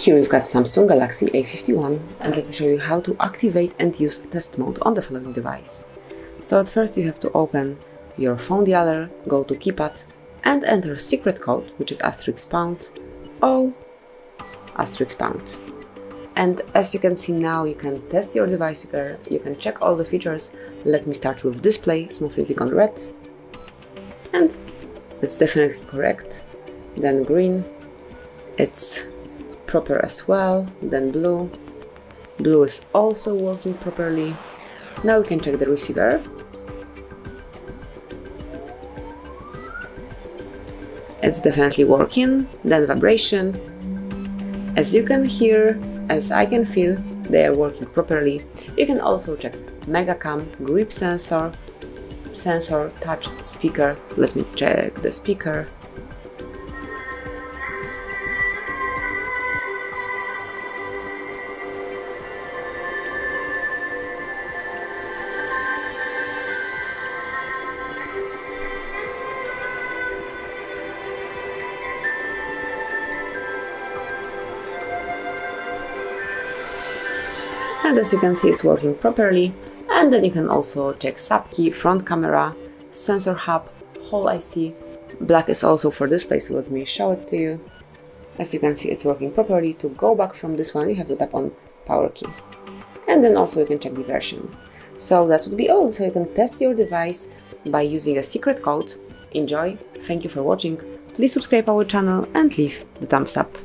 Here we've got Samsung Galaxy A51 and let me show you how to activate and use test mode on the following device. So at first you have to open your phone dialer, go to keypad and enter secret code which is asterisk pound O asterisk pound. And as you can see now you can test your device here, you can check all the features. Let me start with display, smoothly click on red and it's definitely correct. Then green, it's proper as well, then blue. Blue is also working properly. Now we can check the receiver. It's definitely working, then vibration. As you can hear, as I can feel, they are working properly. You can also check Megacam, grip sensor, sensor, touch, speaker. Let me check the speaker. and as you can see it's working properly and then you can also check sub key, front camera, sensor hub, Hall IC. Black is also for display so let me show it to you. As you can see it's working properly. To go back from this one you have to tap on power key. And then also you can check the version. So that would be all. So you can test your device by using a secret code. Enjoy, thank you for watching, please subscribe our channel and leave the thumbs up.